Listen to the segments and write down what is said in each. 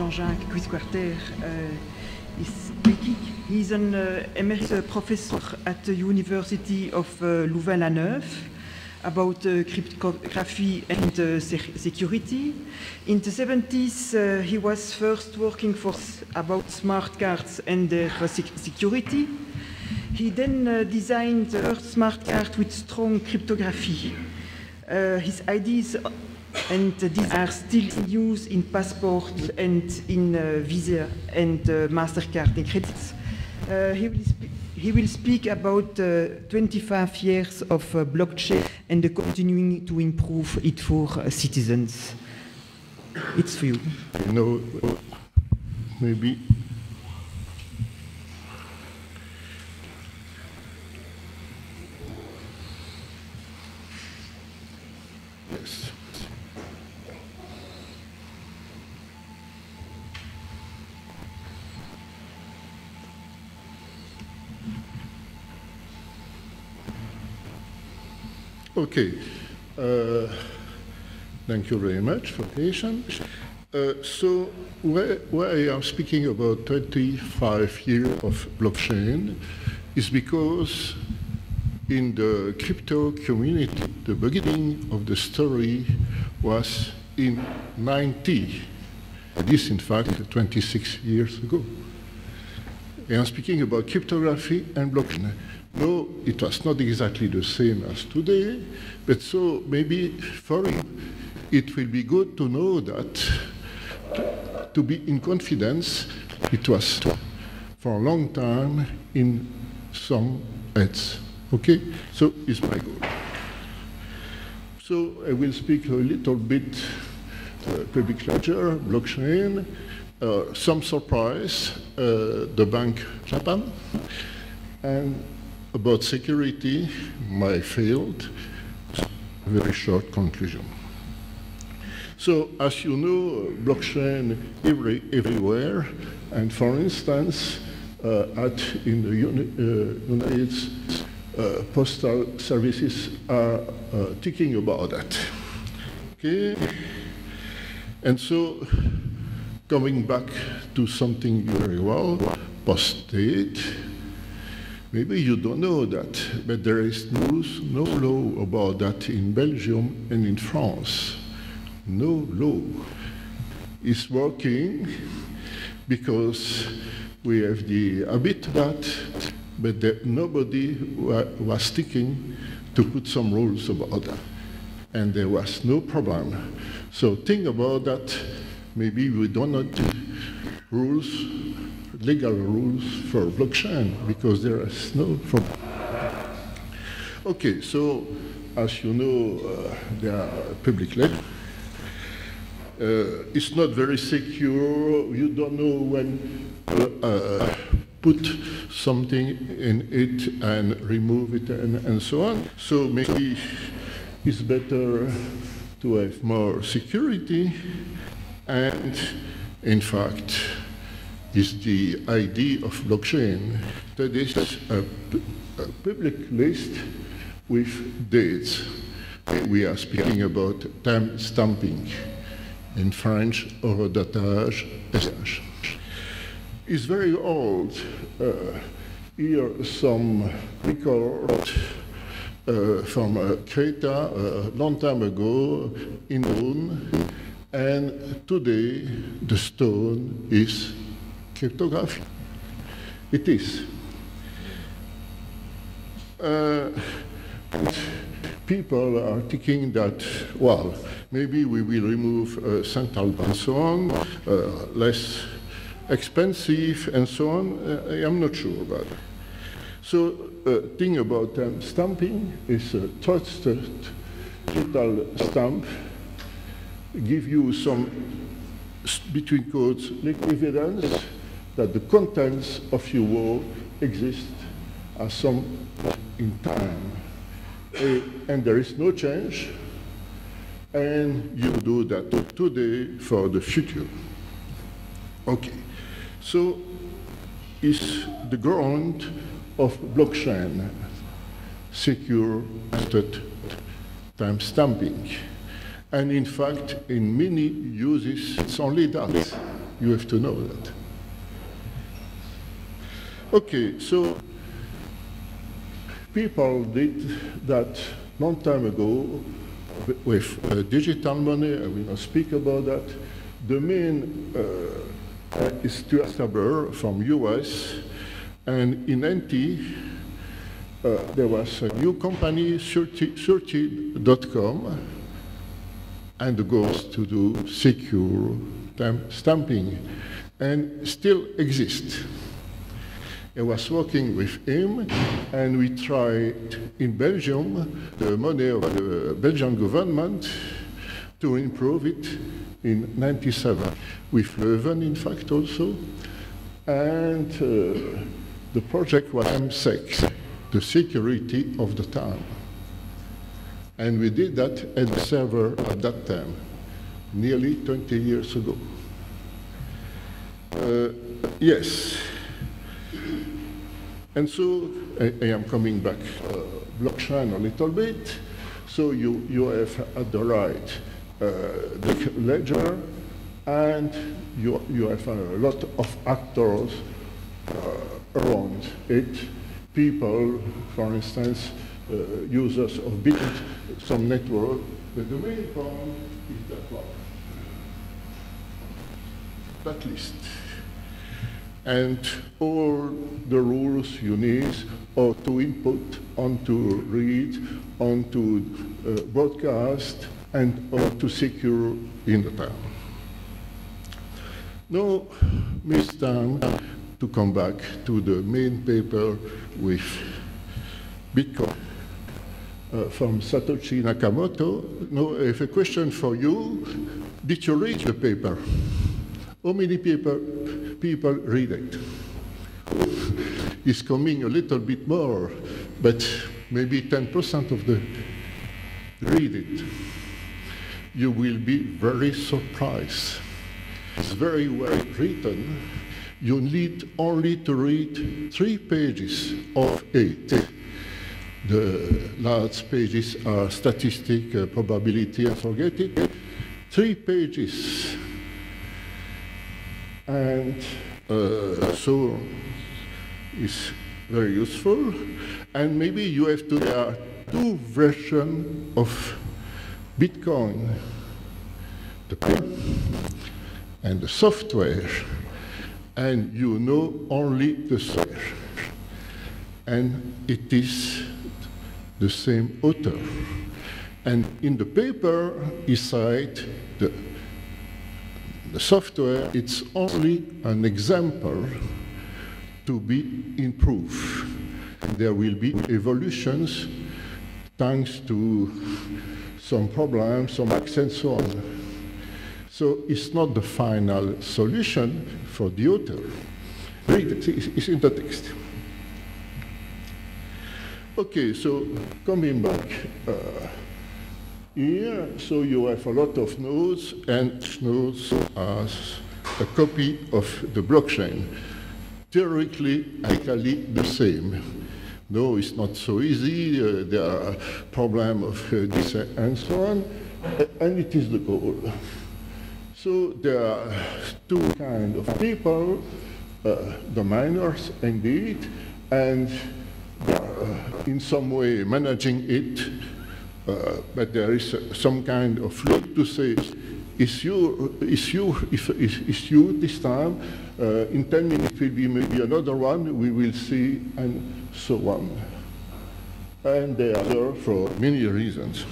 Jean-Jacques Quisquater uh, is speaking. He's an uh, emeritus professor at the University of uh, Louvain-la-Neuve about uh, cryptography and uh, security. In the 70s, uh, he was first working for about smart cards and their sec- security. He then uh, designed the first smart card with strong cryptography. His ideas and these are still in use in passport and in uh, Visa and uh, Mastercard and credits. Uh, he, will he will speak about uh, 25 years of uh, blockchain and the continuing to improve it for uh, citizens. It's for you. Know, maybe. Okay. Uh, thank you very much for patience. Uh, so, why, I am speaking about 25 years of blockchain is because in the crypto community, the beginning of the story was in 90. This, in fact, 26 years ago. I am speaking about cryptography and blockchain. No, it was not exactly the same as today, but so maybe for you, it will be good to know that to be in confidence, it was for a long time in some heads. Okay? So it's my goal. So I will speak a little bit uh, public ledger, blockchain, uh, some surprise, uh, the bank Japan, and about security, my field, very short conclusion. So, as you know, blockchain every, everywhere, and for instance, uh, at in the uni, uh, United uh, postal services are uh, thinking about that. Okay, and so coming back to something very well, post-date. Maybe you don't know that, but there is no, no law about that in Belgium and in France no law is working because we have the habit that, but that nobody wa- was sticking to put some rules about that. And there was no problem. So think about that. Maybe we don't need rules, legal rules for blockchain because there is no problem. Okay, so as you know, uh, there are public. Uh, it's not very secure. You don't know when uh, uh, put something in it and remove it and, and so on. So maybe it's better to have more security. And in fact, is the idea of blockchain that is a, a public list with dates. We are speaking about time stamping in French, horodatage, estage. It's very old. Uh, here some record uh, from uh, Creta a long time ago in Rhone, and today the stone is cryptography. It is. Uh, people are thinking that, well, maybe we will remove uh, central bank so on, uh, less expensive and so on. Uh, I am not sure about it. So, uh, thing about um, stamping is a trusted digital stamp give you some between quotes evidence that the contents of your work exist at some in time. And there is no change, and you do that today for the future. Okay, so is the ground of blockchain secure time stamping. And in fact, in many uses, it's only that. You have to know that. Okay, so people did that long time ago with uh, digital money. I will not speak about that. The main uh, is Stuart Haber from US, and in NT, uh, there was a new company, Surety.com, and the goal to do secure stamping, and still exists. I was working with him, and we tried in Belgium the money of the Belgian government to improve it in 97, with Leuven, in fact, also. And uh, the project was M6, the security of the town. And we did that at the server at that time, nearly 20 years ago. Uh, yes. And so I, I am coming back uh, blockchain a little bit. So you, you have at the right uh, the ledger, and you, you have a lot of actors uh, around it. People, for instance, uh, users of Bitcoin, some network. But The main problem is that one. That list and all the rules you need or to input, on to read, on to uh, broadcast, and or to secure in the town. Now, it's time to come back to the main paper with Bitcoin. Uh, from Satoshi Nakamoto. Now, I have a question for you. Did you read the paper? How many people, people read it? It's coming a little bit more, but maybe 10% of the read it. You will be very surprised. It's very well written. You need only to read three pages of eight. The last pages are statistic, uh, probability, and forget it. Three pages and uh, so it's very useful. And maybe you have to, there are two versions of Bitcoin, the and the software, and you know only the software. And it is the same author. And in the paper, he cite the the software, it's only an example to be improved. There will be evolutions thanks to some problems, some accents, so on. So it's not the final solution for the author. Read it, it's in the text. Okay, so coming back. Uh, here, so you have a lot of nodes, and nodes as a copy of the blockchain. Theoretically, actually the same. No, it's not so easy. Uh, there are problems of uh, this and so on, and it is the goal. So there are two kinds of people, uh, the miners indeed, and in some way managing it uh, but there is uh, some kind of look to say, is you, is you, if, is, is you this time, uh, in 10 minutes will be maybe another one, we will see, and so on. And they are there for many reasons.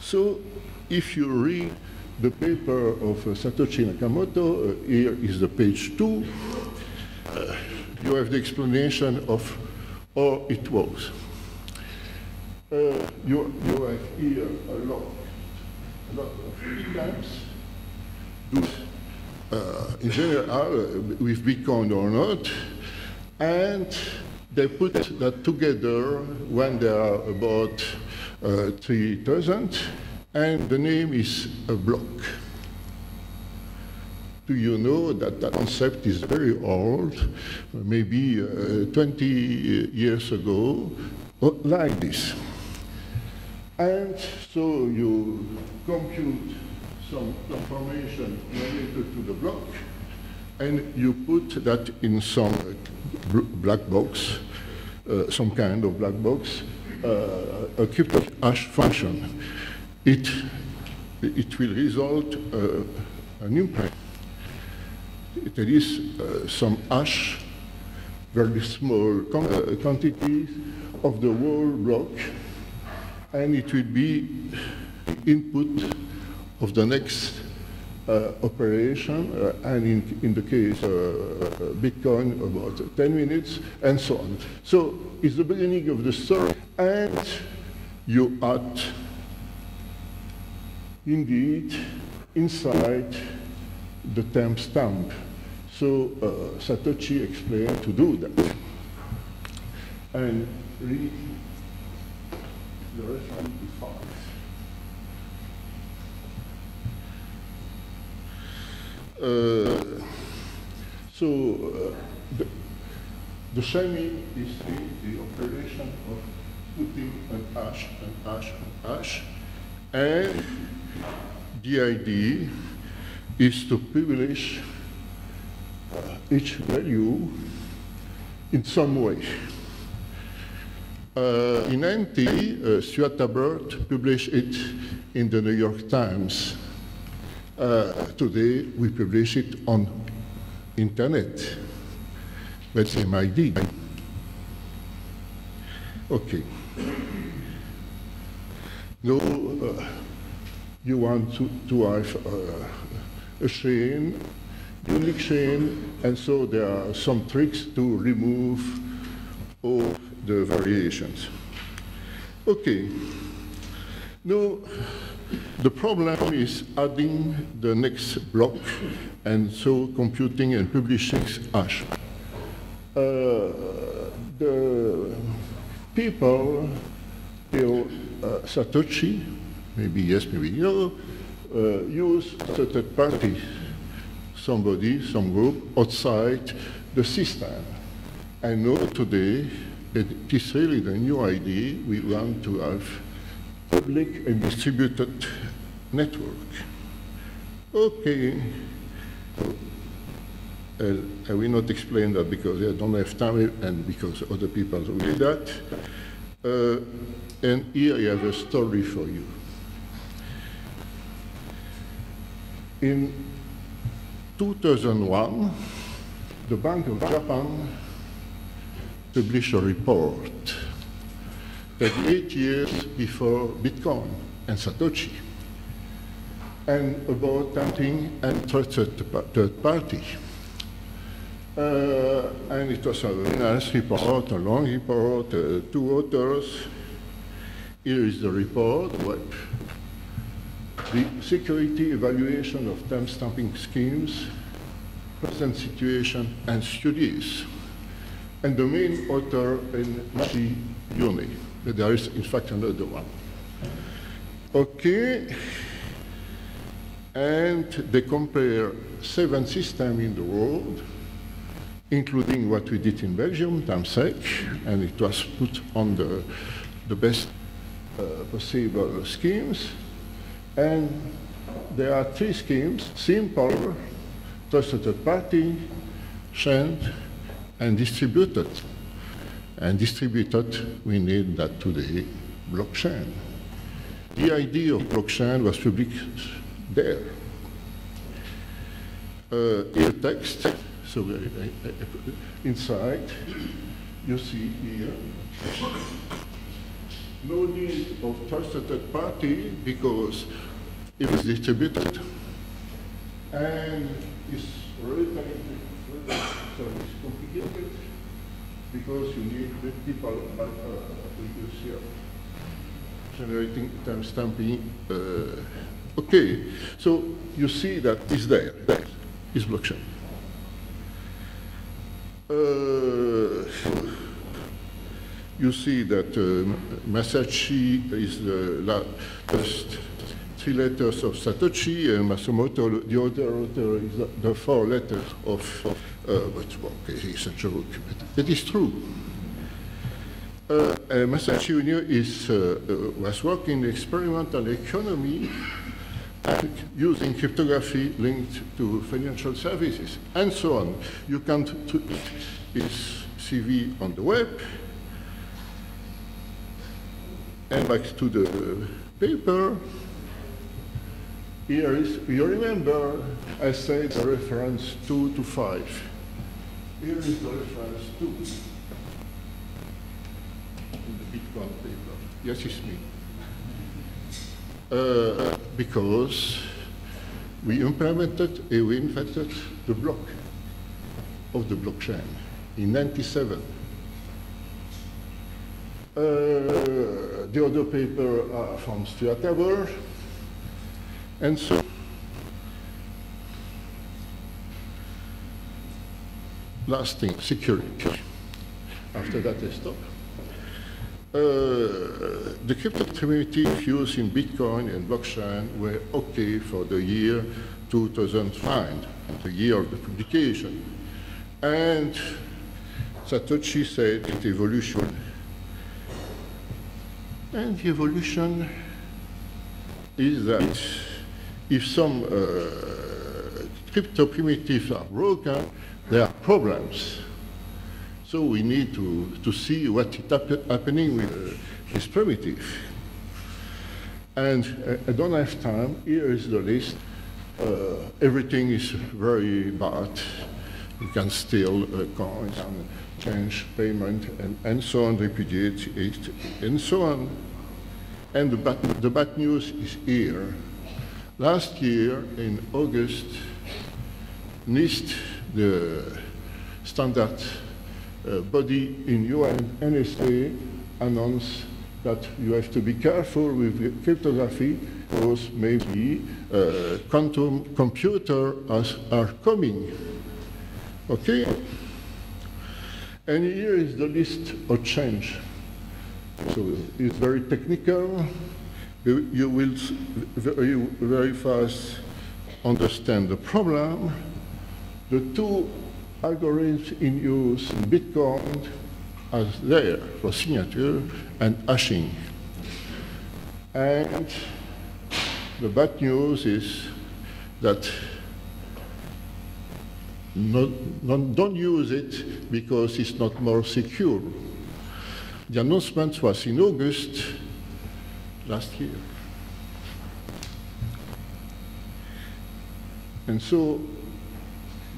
So if you read the paper of uh, Satoshi Nakamoto, uh, here is the page two, uh, you have the explanation of how it works. Uh, you, you have here a lot, a lot of lamps. Uh, in general, uh, with Bitcoin or not, and they put that together when there are about uh, 3,000, and the name is a block. Do you know that that concept is very old, maybe uh, 20 years ago, like this. And so you compute some information related to the block, and you put that in some black box, uh, some kind of black box, uh, a cryptic hash function. It, it will result uh, an imprint. There is uh, some hash, very small uh, quantities of the whole block, and it will be input of the next uh, operation, uh, and in, in, the case of uh, Bitcoin, about 10 minutes, and so on. So it's the beginning of the story, and you add, indeed, inside the timestamp. So uh, Satoshi explained to do that. And read the reference fast. Uh, so uh, the, the Shiny is the, the operation of putting an ash, an ash, an ash, and the idea is to publish each value in some way. Uh, in NT, uh, Stuart Haber published it in the New York Times. Uh, today, we publish it on internet. That's MID. Okay. Now, uh, you want to, to have uh, a chain, unique chain, and so there are some tricks to remove all the variations. Okay. Now, the problem is adding the next block, and so computing and publishing hash. Uh, the people, you uh, Satoshi, maybe yes, maybe no, uh, use third party, somebody, some group outside the system. I know today it is really the new idea we want to have public and distributed network. Okay. Uh, I will not explain that because I don't have time and because other people will do that. Uh, and here I have a story for you. In 2001, the Bank of Japan published a report that eight years before Bitcoin and Satoshi, and about something and trusted third party. Uh, and it was a very nice report, a long report, uh, two authors. Here is the report. What the security evaluation of timestamping schemes, present situation, and studies. And the main author is Masashi Une. There is, in fact, another one. Okay. And they compare seven systems in the world, including what we did in Belgium, TIMESEC, and it was put on the, the best uh, possible schemes. And there are three schemes, simple, trusted party, shared, and distributed. And distributed, we need that today, blockchain. The idea of blockchain was published there. Uh, here text, so I, I inside, you see here, no need of trusted party because it is distributed and is related, it's complicated because you need people uh, use here generating timestamping. Uh, okay, so you see that is there, there is blockchain. Uh, you see that uh, Masashi is the first three letters of Satoshi, and Matsumoto, the other author, is the, four letters of, of uh, but okay, he's a joke, but that is true. Uh, uh, Masashi Une is, uh, uh, was working in experimental economy using cryptography linked to financial services, and so on. You can put his CV on the web, and back to the paper. Here is, you remember, I said the reference 2 to 5. Here is the reference 2 in the Bitcoin paper. Yes, it's me. Uh, because we implemented, uh, we invented the block of the blockchain in 97. Uh, the other paper are from Stuart Haber, and so last thing, security. After that, I stop. Uh, the crypto community used in Bitcoin and blockchain were okay for the year 2005, the year of the publication. And Satoshi said it evolution. And the evolution is that if some uh, crypto primitives are broken, there are problems. So we need to, to see what is happening with uh, this primitive. And uh, I don't have time. Here is the list. Uh, everything is very bad. You can steal uh, coins and change payment and, and so on, repudiate it, and so on. And the bad, the bad news is here. Last year, in August, NIST, the standard uh, body in UN NSA announced that you have to be careful with cryptography because maybe uh, quantum computers are coming. Okay? And here is the list of change. So it's very technical. You will very, very fast understand the problem. The two algorithms in use in Bitcoin are there for signature and hashing. And the bad news is that don't use it because it's not more secure. The announcement was in August last year. And so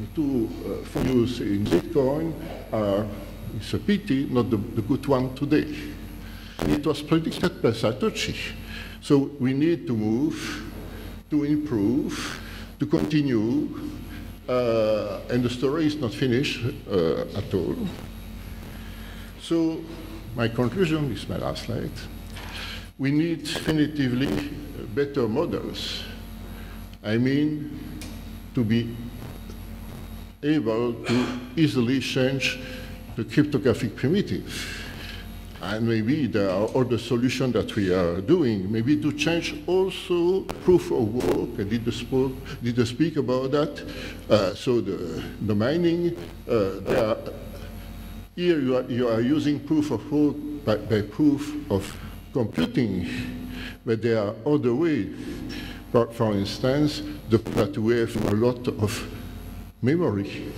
the two uh, values in Bitcoin are, it's a pity, not the, the good one today. It was predicted by Satoshi. So we need to move, to improve, to continue, uh, and the story is not finished uh, at all. So my conclusion is my last slide. We need definitively better models. I mean, to be able to easily change the cryptographic primitive. And maybe there are other solutions that we are doing, maybe to change also proof of work. I did, spoke, did speak about that. Uh, so the, the mining, uh, are, here you are, you are using proof of work by, by proof of computing, but there are other ways. For, for instance, the, that we have a lot of memory.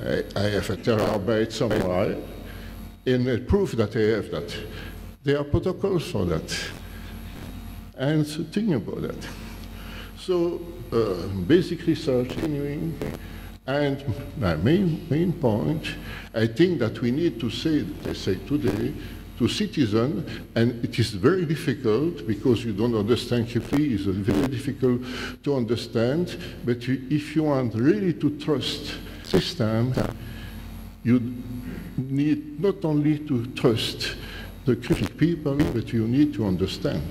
I, I have a terabyte somewhere, and it proof that I have that. There are protocols for that. And think about that. So uh, basic research continuing, and my main, main point, I think that we need to say, say today, to citizens, and it is very difficult because you don't understand Kipli, it's very difficult to understand, but you, if you want really to trust system, you need not only to trust the critical people, but you need to understand.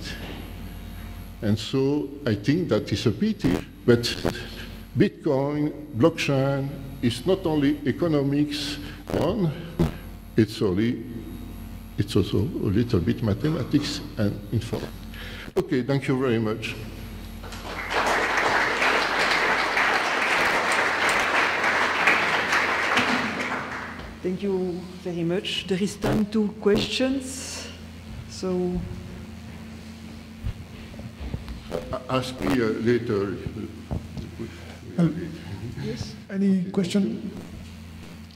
And so I think that is a pity, but Bitcoin, blockchain, is not only economics one, it's only it's also a little bit mathematics and info. Okay, thank you very much. Thank you very much. There is time to questions. So ask me uh, later. Yes. Any question?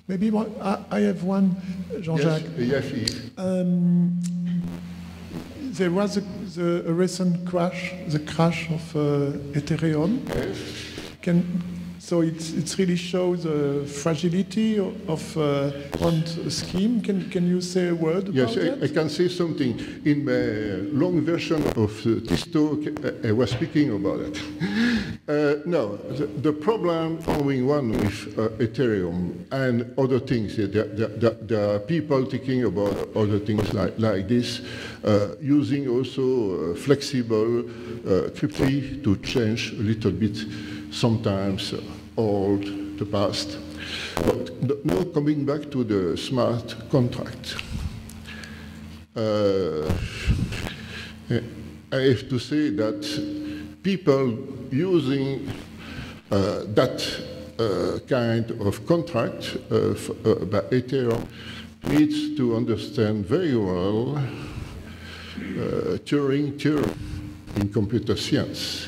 Maybe one, I, I have one, Jean-Jacques. Yes, yes, Um, there was a, the, a recent crash, the crash of uh, Ethereum. yes. Can, so it, it really shows the fragility of uh, one scheme. Can, can you say a word about Yes, I? I can say something. In my long version of uh, this talk, I, I was speaking about it. Uh, no, the, the problem following one with uh, Ethereum and other things, there, there, there, are people thinking about other things like, like this, uh, using also uh, flexible uh, cryptography to change a little bit sometimes old, the past. But now coming back to the smart contract. Uh, I have to say that people using uh, that uh, kind of contract uh, uh, by Ethereum needs to understand very well uh, Turing theory in computer science.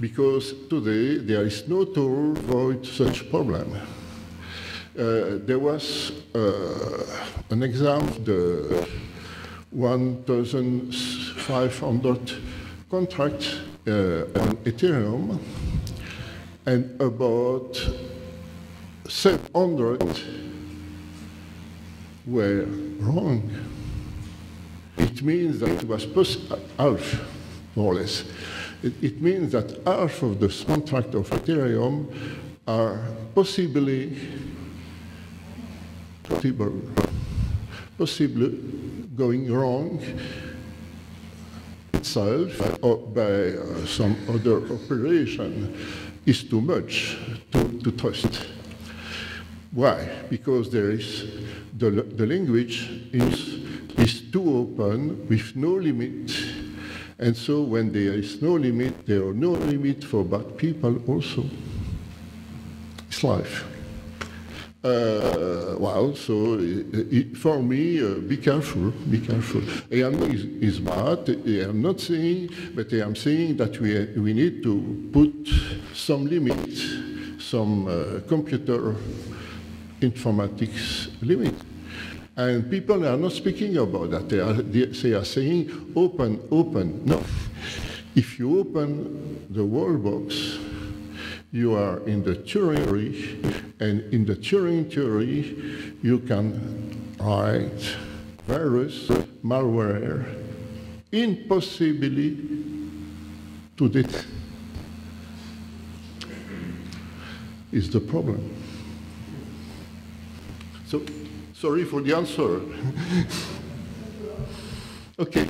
Because today there is no tool to avoid such problem. Uh, there was uh, an exam, the 1,500 contracts uh, on Ethereum, and about 700 were wrong. It means that it was half, more or less. It, it means that half of the contract of Ethereum are possibly possible, possibly going wrong itself or by uh, some other operation is too much to, to trust. Why? Because there is the, the language is, is too open with no limit. And so when there is no limit, there are no limit for bad people also. It's life. Uh, well, so uh, it, for me, uh, be careful, be careful. I am is, is bad. I am not saying, but I am saying that we we need to put some limit, some uh, computer informatics limit. And people are not speaking about that. They are, they are saying open, open. No. If you open the wall box, you are in the Turing theory, and in the Turing theory, you can write virus, malware, impossibly to detect. Is the problem. So, sorry for the answer. okay.